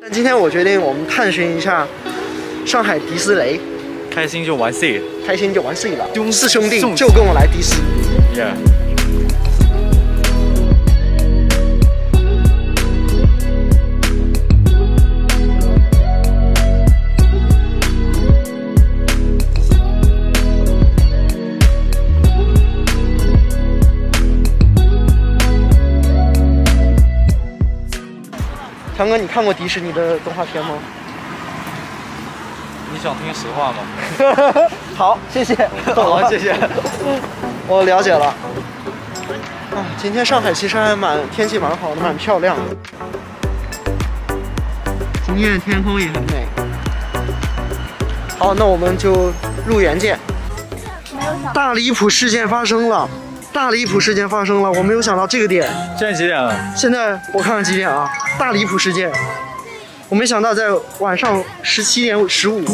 那今天我决定我们探寻一下上海迪斯雷，开心就完事。开心就完事了。兄四兄弟就跟我来迪士尼。Yeah。看过迪士尼的动画片吗？你想听实话吗？好，谢谢。好，谢谢。我了解了。啊，今天上海其实还蛮天气蛮好的，蛮漂亮的。今天的天空也很美。好，那我们就入园见。大离谱事件发生了，大离谱事件发生了，我没有想到这个点。现在几点了？现在我看看几点啊？大离谱事件，我没想到在晚上十七点十五，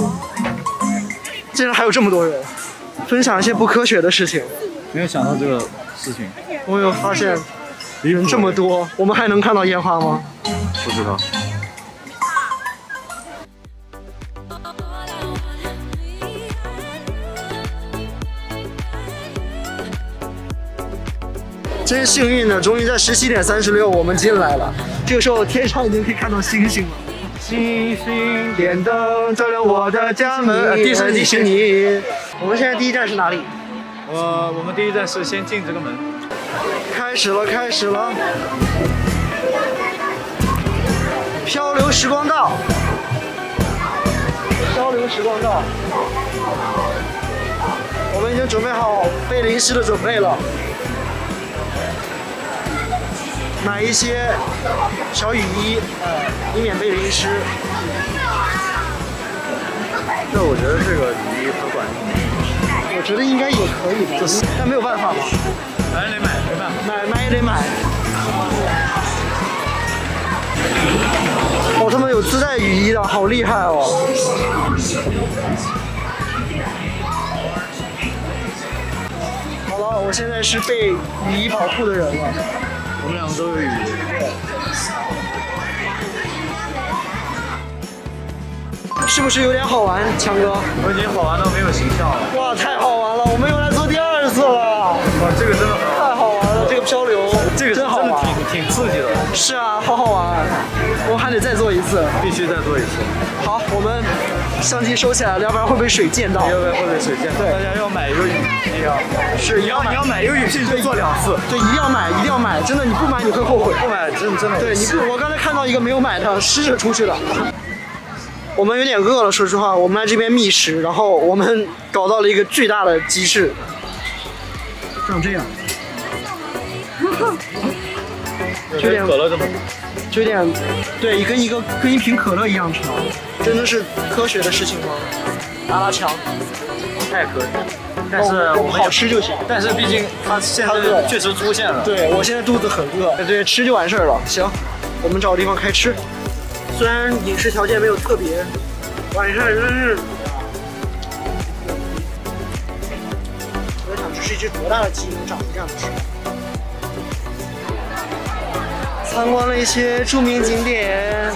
竟然还有这么多人分享一些不科学的事情。没有想到这个事情。我有发现人这么多，我们还能看到烟花吗？不知道。真幸运呢，终于在十七点三十六我们进来了。这个时候天上已经可以看到星星了。星星点灯照亮我的家门。呃迪士尼，迪士尼。我们现在第一站是哪里？我我们第一站是先进这个门。开始了，开始了。漂流时光道，漂流时光道。我们已经准备好被淋湿的准备了，买一些小雨衣，呃，以免被淋湿。这我觉得这个雨衣很管用。我觉得应该也可以的，但没有办法嘛，买也得买，没办法。买买也得买。哦，他们有自带雨衣的，好厉害哦！好了，我现在是被雨衣保护的人了。我们两个都有雨。是不是有点好玩，强哥？我已经好玩到没有形象了。哇，太好玩了！我们又来做第二次了，哇，这个真的。太好玩了！这个漂流，这个真好玩。挺挺刺激的。是啊，好好玩，我还得再做一次。必须再做一次。好，我们相机收起来了，要不然会被水溅到。要不然会被水溅到。对大家要买一个雨披啊！是，你要你要买一个雨披就做两次。对，一定要买，一定要买，真的，你不买你会后悔。不买真真的。对，你不，我刚才看到一个没有买的，湿着出去的。我们有点饿了，说实话，我们来这边觅食，然后我们搞到了一个巨大的鸡翅，长这样，有点可乐这么就有点，对，跟一个跟一瓶可乐一样长，真的是科学的事情吗？阿拉强，太可以。但是好吃就行。但是毕竟它现在确实出现了。对我现在肚子很饿，对，吃就完事儿了。行，我们找个地方开吃。虽然饮食条件没有特别，晚上真是，我想这是一只多大的鸡能长成这样的吃？参观了一些著名景点，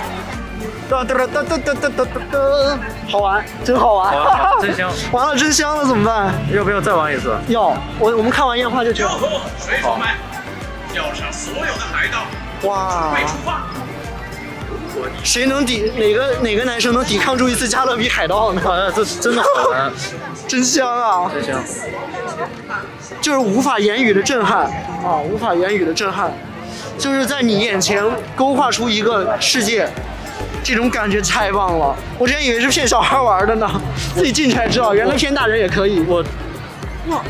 哒哒哒哒哒哒哒哒哒，好玩，真好玩，好玩真香。完了，真香了，怎么办？要不要再玩一次？要，我我们看完烟花就去。水手们，要上所有的海盗，哇！备出发！谁能抵哪个哪个男生能抵抗住一次加勒比海盗呢？啊，这真的好玩，真香啊！真香。就是无法言语的震撼啊，无法言语的震撼，就是在你眼前勾画出一个世界，这种感觉太棒了。我之前以为是骗小孩玩的呢，自己进去才知道，原来骗大人也可以。我哇！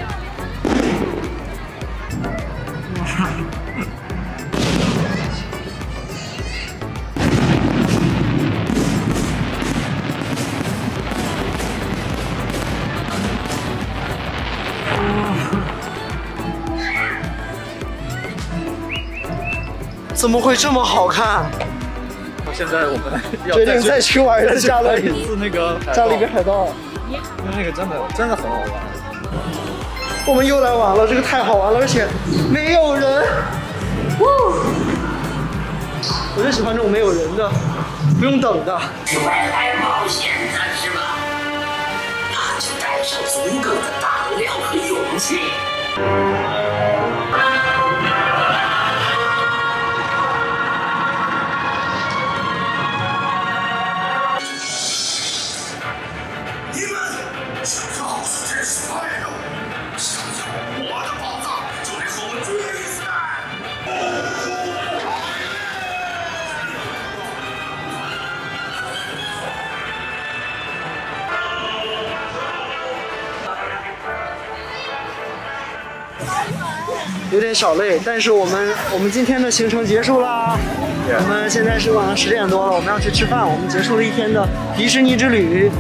怎么会这么好看？现在我们要决定再去玩一次加勒比一次那个加勒比海盗。因为那个真的真的很好玩。我们又来玩了，这个太好玩了，而且没有人。我就喜欢这种没有人的。不用等的。出来冒险的是吧？那就带上足够的胆量和勇气。有点小累，但是我们我们今天的行程结束啦。我们现在是晚上十点多了，我们要去吃饭。我们结束了一天的迪士尼之旅，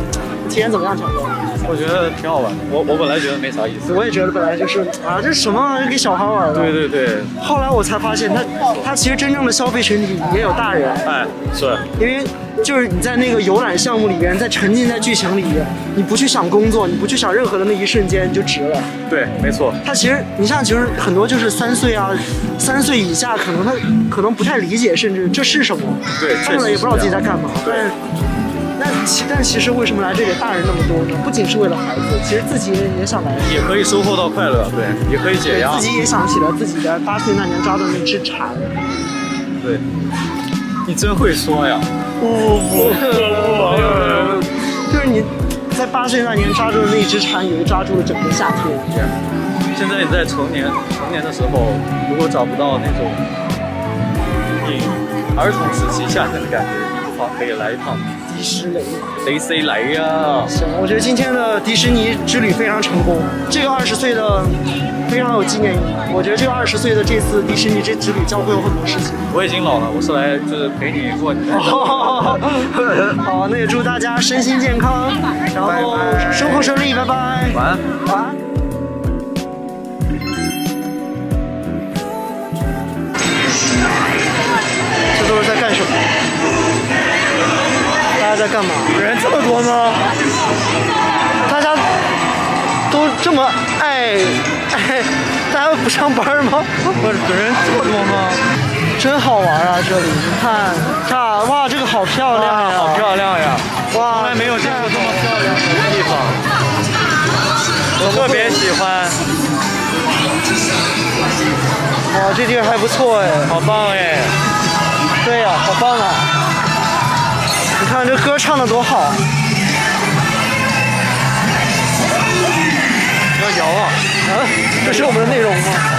体验怎么样，强哥？我觉得挺好玩的。我我本来觉得没啥意思。我也觉得本来就是啊，这是什么玩意儿给小孩玩的？对对对，后来我才发现，他他其实真正的消费群体也有大人，哎，是，因为就是你在那个游览项目里边，在沉浸在剧情里边，你不去想工作，你不去想任何的那一瞬间，你就值了。对，没错。他其实，你像其实很多就是三岁啊，三岁以下，可能他可能不太理解，甚至这是什么，对看了也不知道自己在干嘛。但但其但其实为什么来这里大人那么多呢？不仅是为了孩子，其实自己也也想来，也可以收获到快乐，对，也可以解压自。己也想起了自己的八岁那年抓的那只蝉。对，你真会说呀。就是你在八岁那年抓住的那只蝉，以为抓住了整个夏天。现在你在成年成年的时候，如果找不到那种你儿童时期夏天的感觉，你不妨可以来一趟迪士尼。雷 C 来呀！行，我觉得今天的迪士尼之旅非常成功。这个二十岁的非常有纪念意义。我觉得这个二十岁的这次迪士尼这之旅教会我很多事情。我已经老了，我是来就是陪你过你的。好，那也祝大家身心健康，然后生活顺利，拜拜。晚安。晚安。这都是在干什么？干嘛？人这么多吗？大家都这么爱爱，大家不上班吗？不是，人这么多吗？真好玩啊！这里你看，看哇，这个好漂亮呀，好漂亮呀！哇，从来没有见过这么漂亮的地方，我特别喜欢，哇，这地儿还不错哎，好棒哎！对呀、好棒啊！你看这歌唱的多好，要摇啊！啊，这是我们的内容吗？